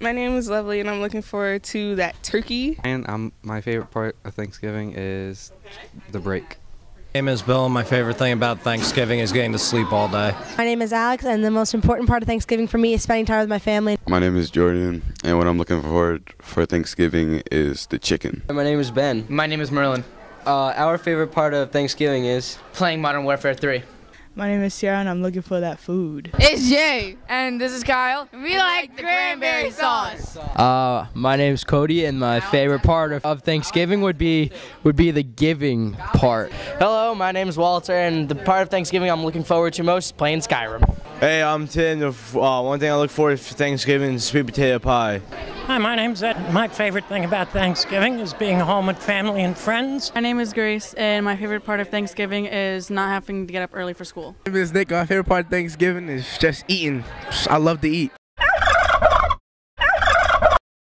My name is Lovely, and I'm looking forward to that turkey. And um, my favorite part of Thanksgiving is the break. My name is Bill, and my favorite thing about Thanksgiving is getting to sleep all day. My name is Alex, and the most important part of Thanksgiving for me is spending time with my family. My name is Jordan, and what I'm looking forward for Thanksgiving is the chicken. My name is Ben. My name is Merlin. Uh, our favorite part of Thanksgiving is Playing Modern Warfare 3. My name is Sarah, and I'm looking for that food. It's Jay, and this is Kyle. We like the cranberry sauce. Uh, my name's Cody, and my favorite part of, of Thanksgiving would be would be the giving part. Hello, my name is Walter, and the part of Thanksgiving I'm looking forward to most is playing Skyrim. Hey, I'm Tim. Uh, one thing I look forward to Thanksgiving is sweet potato pie. Hi, my name's Ed. My favorite thing about Thanksgiving is being home with family and friends. My name is Grace, and my favorite part of Thanksgiving is not having to get up early for school. My name is Nick. My favorite part of Thanksgiving is just eating. I love to eat.